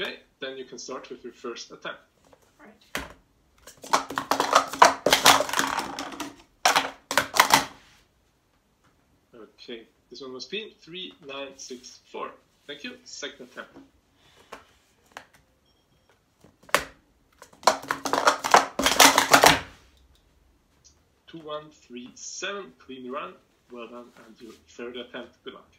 Okay, then you can start with your first attempt. Alright. Okay, this one was P three nine six four. Thank you. Second attempt. Two one three seven. Clean run. Well done. And your third attempt. Good luck.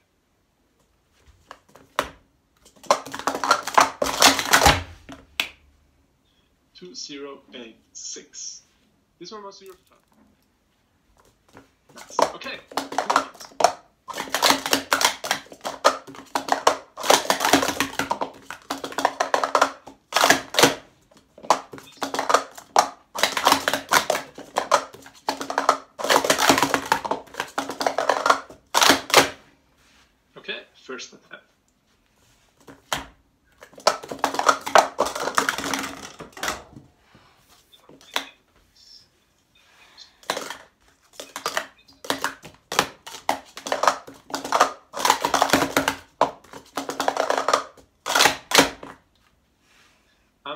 Two zero eight six. This one was your third. Nice. Okay. Okay, first attempt.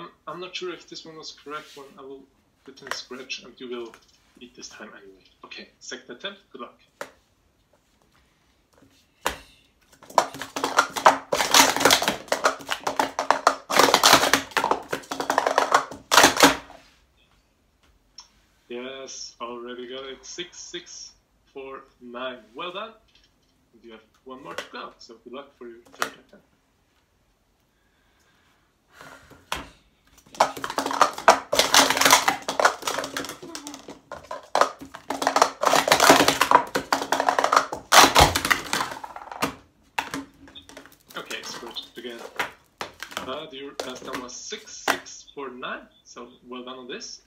I'm I'm not sure if this one was correct one. I will put in scratch and you will beat this time anyway. Okay, second attempt, good luck. Yes, already got it. Six, six, four, nine. Well done. And you have one more to go. So good luck for your third attempt. Okay, it again. Uh, your last time was six, six, four, nine. So well done on this.